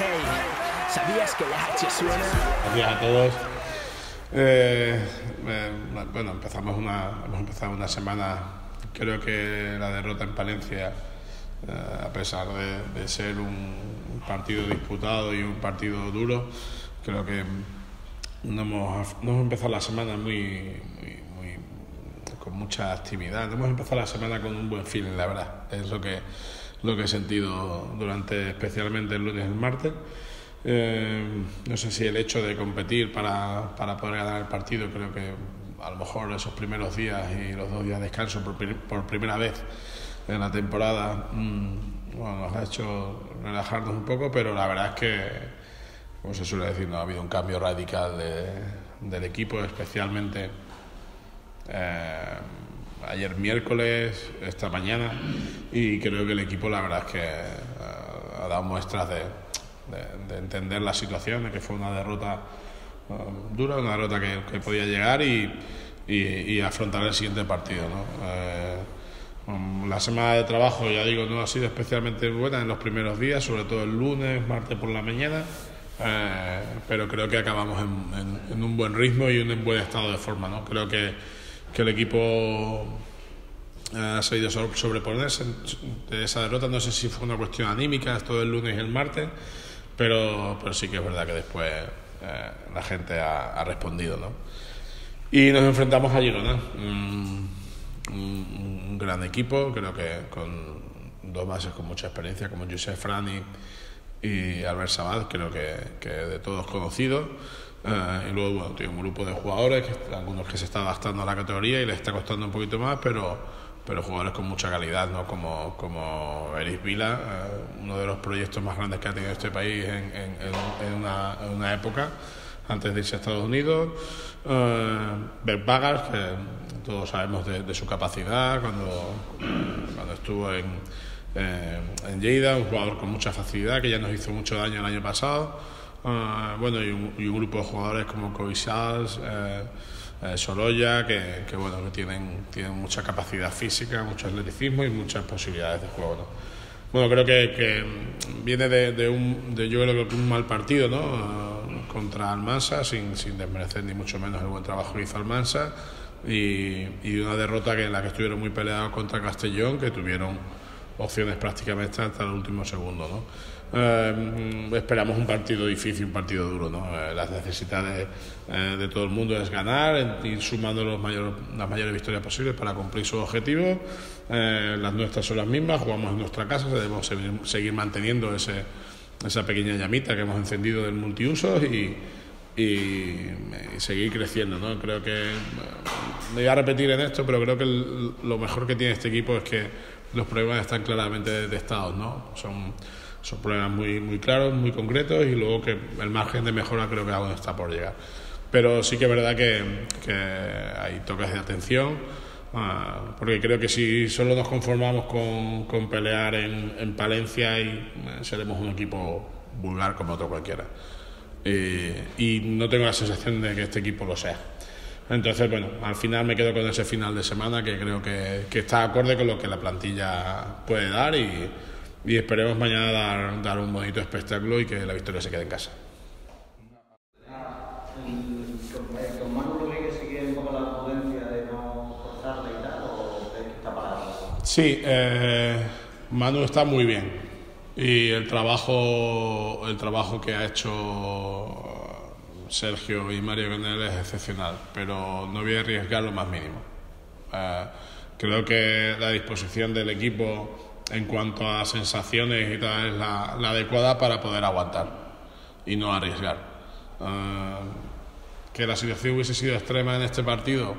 Hey, ¿sabías que la H suena? Buenos días a todos. Eh, eh, bueno, empezamos una, hemos empezado una semana, creo que la derrota en Palencia, eh, a pesar de, de ser un partido disputado y un partido duro, creo que no hemos, no hemos empezado la semana muy, muy, muy- con mucha actividad. No hemos empezado la semana con un buen feeling, la verdad. Es lo que, lo que he sentido durante, especialmente el lunes y el martes. Eh, no sé si el hecho de competir para, para poder ganar el partido, creo que a lo mejor esos primeros días y los dos días de descanso por, por primera vez en la temporada mm, bueno, nos ha hecho relajarnos un poco, pero la verdad es que, como se suele decir, no ha habido un cambio radical de- del equipo, especialmente eh, ayer miércoles, esta mañana, y creo que el equipo la verdad es que eh, ha dado muestras de, de- de entender la situación, de que fue una derrota eh, dura, una derrota que, podía llegar y, afrontar el siguiente partido. ¿no? Eh, um, la semana de trabajo, ya digo, no ha sido especialmente buena en los primeros días, sobre todo el lunes, martes por la mañana, pero creo que acabamos en un buen ritmo y en un buen estado de forma. ¿no? Creo que, que el equipo eh, ha sabido sobre- sobreponerse de esa derrota. No sé si fue una cuestión anímica, todo el lunes y el martes, pero, pero sí que es verdad que después eh, la gente ha, ha respondido. ¿no? Y nos enfrentamos a Girona, un, un- un gran equipo, creo que con dos bases con mucha experiencia, como Josep Frani y Albert Sabat, creo que, que de todos conocidos. Eh, y luego, bueno, tiene un grupo de jugadores, que, algunos que se están adaptando a la categoría y les está costando un poquito más, pero, pero jugadores con mucha calidad, ¿no? como, como Eris Vila, eh, uno de los proyectos más grandes que ha tenido este país en, una, en una época antes de irse a Estados Unidos. Eh, Bert Bagas, que todos sabemos de, su capacidad cuando, cuando estuvo en, en Lleida, un jugador con mucha facilidad que ya nos hizo mucho daño el año pasado. Eh, bueno, y un, y un grupo de jugadores como Covisals, eh, eh, Sorolla, que, que, bueno, que tienen, tienen mucha capacidad física, mucho atleticismo y muchas posibilidades de juego. ¿no? Bueno, creo que, que viene de, de un, de, yo creo que un mal partido, ¿no? Eh, contra Almansa, sin, sin desmerecer ni mucho menos el buen trabajo que hizo Almansa, y, y una derrota que en la que estuvieron muy peleados contra Castellón, que tuvieron opciones prácticamente hasta el último segundo, ¿no? Eh, esperamos un partido difícil, un partido duro, ¿no? Eh, las necesidades eh, de todo el mundo es ganar, ir sumando los mayor- las mayores victorias posibles para cumplir sus objetivos. Eh, las nuestras son las mismas, jugamos en nuestra casa, debemos seguir, manteniendo ese, esa pequeña llamita que hemos encendido del multiusos y, y, y seguir creciendo. ¿no? Creo que, me voy a repetir en esto, pero creo que el- lo mejor que tiene este equipo es que los problemas están claramente detectados. ¿no? Son, son problemas muy, muy claros, muy concretos y luego que el margen de mejora creo que aún está por llegar. Pero sí que es verdad que, que hay toques de atención. Ah, porque creo que si solo nos conformamos con, con pelear en, en Palencia y eh, seremos un equipo vulgar como otro cualquiera. Y no tengo la sensación de que este equipo lo sea. Entonces, bueno, al final me quedo con ese final de semana que creo que, que está acorde con lo que la plantilla puede dar y, y esperemos mañana dar, dar un bonito espectáculo y que la victoria se quede en casa. ¿Con, con Manu Rodríguez sigue un poco la prudencia de no forzarle y tal? ¿O crees que está parado? Sí, eh, Manu está muy bien y el trabajo, el trabajo que ha hecho Sergio y Mario con él es excepcional, pero no voy a arriesgar lo más mínimo. Eh, creo que la disposición del equipo en cuanto a sensaciones y tal es la, adecuada para poder aguantar y no arriesgar. Eh, que la situación hubiese sido extrema en este partido,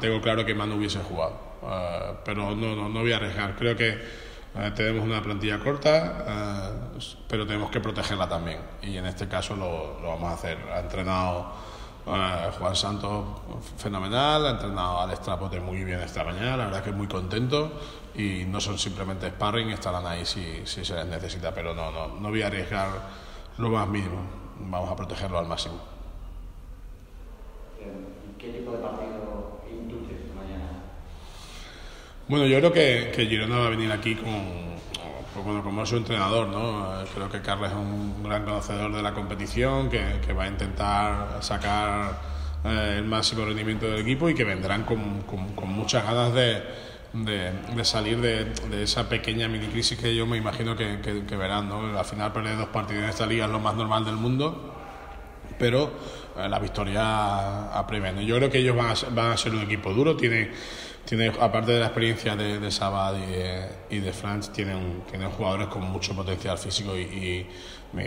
tengo claro que Manu hubiese jugado, eh, pero no, no, no voy a arriesgar. Creo que eh, tenemos una plantilla corta, pero tenemos que protegerla también. Y en este caso lo, lo vamos a hacer. Ha entrenado eh, Juan Santos fenomenal, ha entrenado Alex Trapote muy bien esta mañana, la verdad que muy contento. Y no son simplemente sparring, estarán ahí si, si se les necesita, pero no, no, no voy a arriesgar lo más mínimo. Vamos a protegerlo al máximo. ¿Qué tipo de partido induces mañana? Bueno, yo creo que, que Girona va a venir aquí con, pues bueno, como es su entrenador, ¿no? Eh, creo que Carles es un gran conocedor de la competición, que, que va a intentar sacar eh, el máximo rendimiento del equipo y que vendrán con, con, con muchas ganas de, de, de salir de, de, esa pequeña mini crisis que yo me imagino que, que, que verán, ¿no? Al final perder dos partidos en esta liga es lo más normal del mundo, pero eh, la victoria apremia. Yo creo que ellos van a, van a ser un equipo duro, tienen tiene, aparte de la experiencia de, de Sabad y de, y Franz, tienen, tienen jugadores con mucho potencial físico y,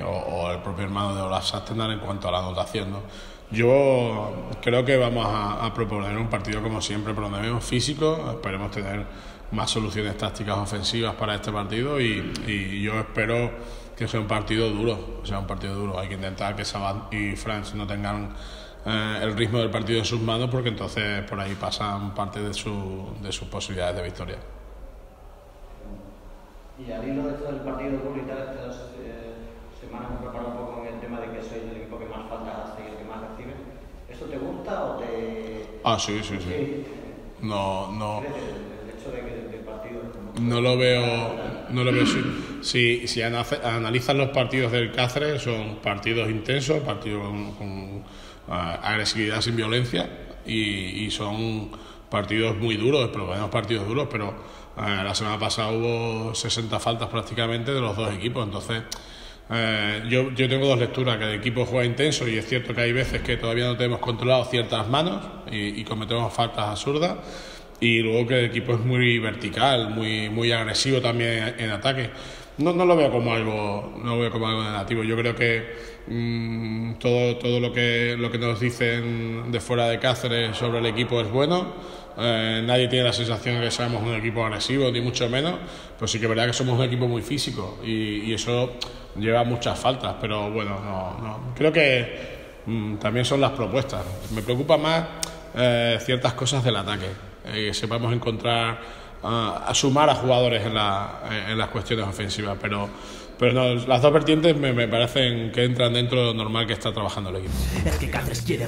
o, el propio hermano de Olaf Sastenar en cuanto a la anotación. ¿no? Yo creo que vamos a, a, proponer un partido como siempre, proponemos físico, esperemos tener más soluciones tácticas ofensivas para este partido y, y yo espero que sea un partido duro, sea un partido duro. Hay que intentar que Sabad y Franz no tengan eh, el ritmo del partido en sus manos porque entonces por ahí pasan parte de, su, de sus posibilidades de victoria. Y al hilo de esto del partido tal, estas eh, semanas me preparo un poco con el tema de que soy el equipo que más falta hace y el que más recibe. ¿Esto te gusta o te...? Ah, sí, sí, sí. sí. No, no... El hecho de que el partido... No lo veo... No lo veo si, si, si analizas los partidos del Cáceres, son partidos intensos, partidos con, con agresividad sin violencia y, son partidos muy duros, pero partidos duros, pero eh, la semana pasada hubo 60 faltas prácticamente de los dos equipos, entonces eh, yo, yo tengo dos lecturas, que el equipo juega intenso y es cierto que hay veces que todavía no tenemos controlado ciertas manos y, y cometemos faltas absurdas y luego que el equipo es muy vertical, muy, muy agresivo también en ataque. No, no lo veo como algo, no lo veo como algo negativo. Yo creo que mmm, todo, todo lo que lo que nos dicen de fuera de Cáceres sobre el equipo es bueno. Eh, nadie tiene la sensación de que seamos un equipo agresivo, ni mucho menos, pero sí que es verdad que somos un equipo muy físico y, y eso lleva muchas faltas, pero bueno, no, no. creo que mmm, también son las propuestas. Me preocupa más eh, ciertas cosas del ataque, eh, sepamos encontrar a, sumar a jugadores en, la, en las cuestiones ofensivas, pero pero no, las dos vertientes me, me, parecen que entran dentro de lo normal que está trabajando el equipo. Es que Cáceres quiere